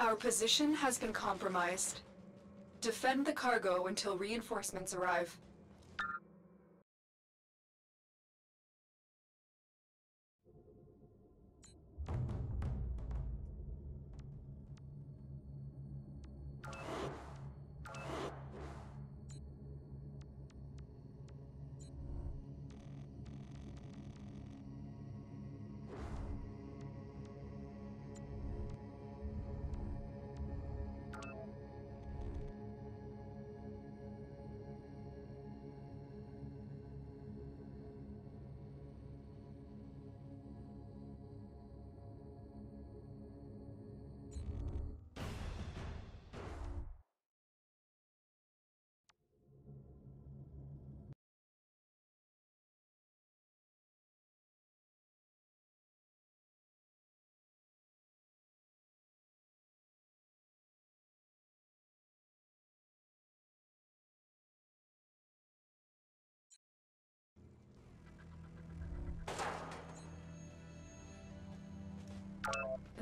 Our position has been compromised. Defend the cargo until reinforcements arrive.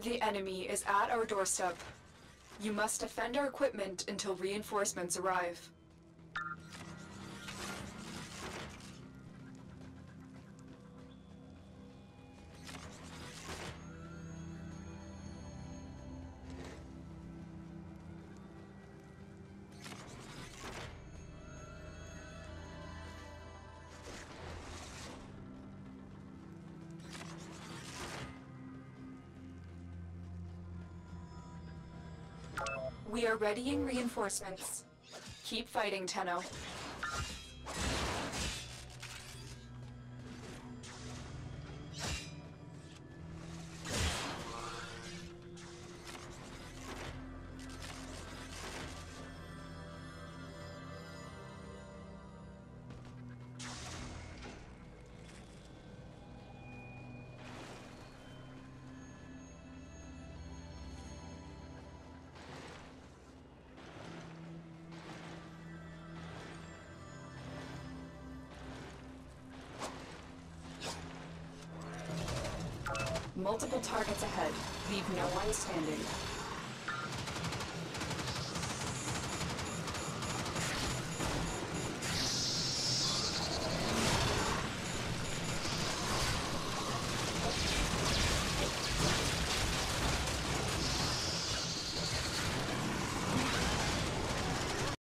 The enemy is at our doorstep. You must defend our equipment until reinforcements arrive. We are readying reinforcements. Keep fighting, Tenno. Multiple targets ahead. Leave no one standing.